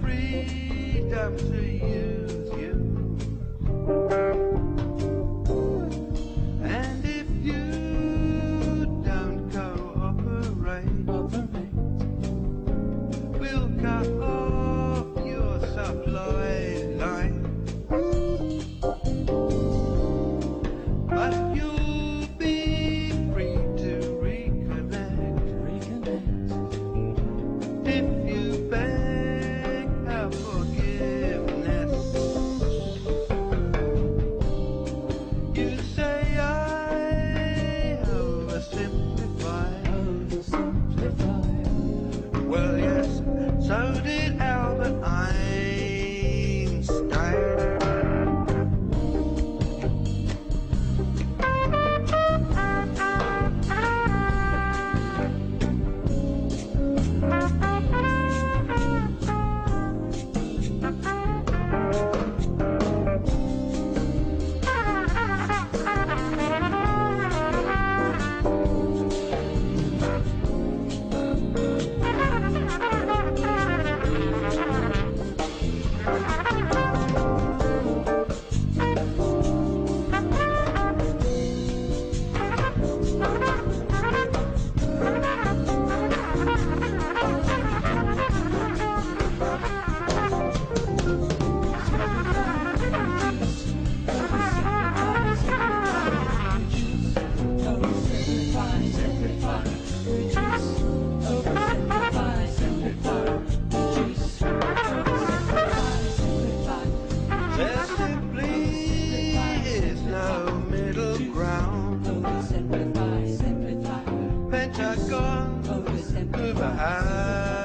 freedom to use you. And if you don't cooperate, we'll cut. gone over the back.